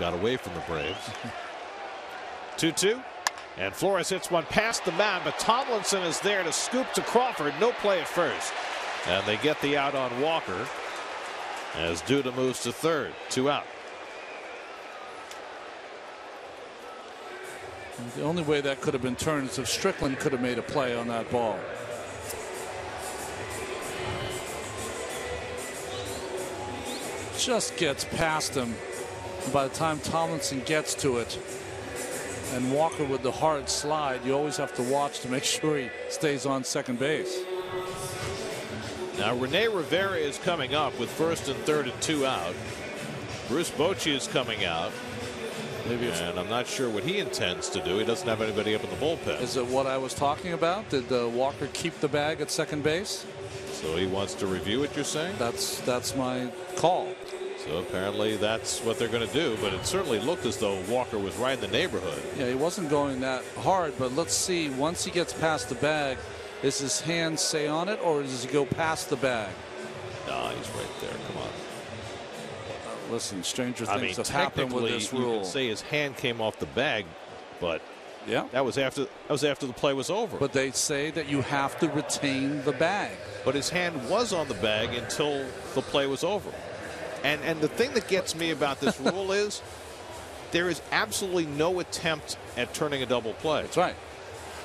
got away from the Braves. 2 2. And Flores hits one past the mound, but Tomlinson is there to scoop to Crawford. No play at first. And they get the out on Walker as Duda moves to third. Two out. The only way that could have been turned is if Strickland could have made a play on that ball. Just gets past him. By the time Tomlinson gets to it, and Walker with the hard slide, you always have to watch to make sure he stays on second base. Now Rene Rivera is coming up with first and third and two out. Bruce Bochy is coming out. Maybe and I'm not sure what he intends to do. He doesn't have anybody up in the bullpen. Is it what I was talking about? Did uh, Walker keep the bag at second base? So he wants to review what you're saying? That's that's my call. So apparently that's what they're going to do. But it certainly looked as though Walker was right in the neighborhood. Yeah, he wasn't going that hard. But let's see. Once he gets past the bag, does his hand stay on it or does he go past the bag? Nah, he's right there. Come on. Listen, stranger things I mean, have happened with this rule. You can say his hand came off the bag, but yeah, that was after that was after the play was over. But they say that you have to retain the bag. But his hand was on the bag until the play was over. And and the thing that gets me about this rule is there is absolutely no attempt at turning a double play. That's right.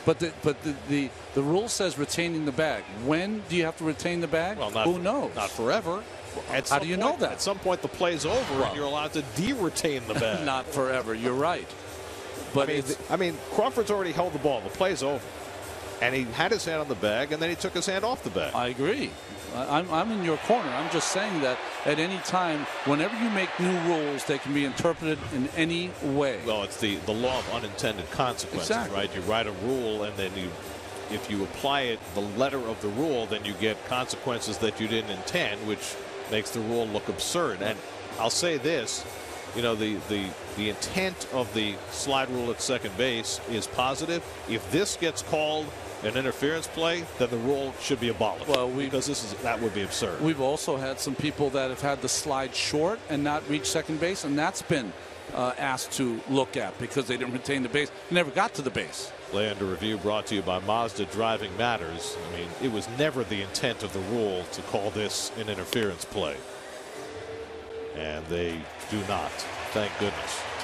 But the but the, the, the rule says retaining the bag. When do you have to retain the bag? Well, not Who knows? Not forever. At How do you point, know that? At some point, the play's over, well, and you're allowed to de-retain the bag. not forever. You're right. But I mean, I mean, Crawford's already held the ball. The play's over, and he had his hand on the bag, and then he took his hand off the bag. I agree. I'm, I'm in your corner. I'm just saying that at any time, whenever you make new rules, they can be interpreted in any way. Well, it's the, the law of unintended consequences, exactly. right? You write a rule, and then you, if you apply it, the letter of the rule, then you get consequences that you didn't intend, which makes the rule look absurd. And I'll say this, you know, the, the, the intent of the slide rule at second base is positive. If this gets called an interference play, then the rule should be abolished. Well, we, because this is that would be absurd. We've also had some people that have had the slide short and not reach second base, and that's been uh, asked to look at because they didn't retain the base, never got to the base. Play under review brought to you by Mazda Driving Matters. I mean, it was never the intent of the rule to call this an interference play. And they do not. Thank goodness.